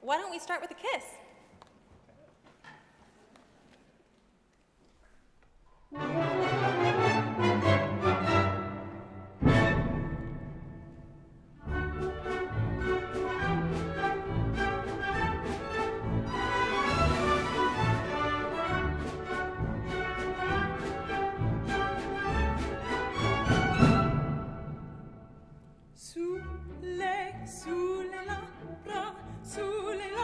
Why don't we start with a kiss? To thee.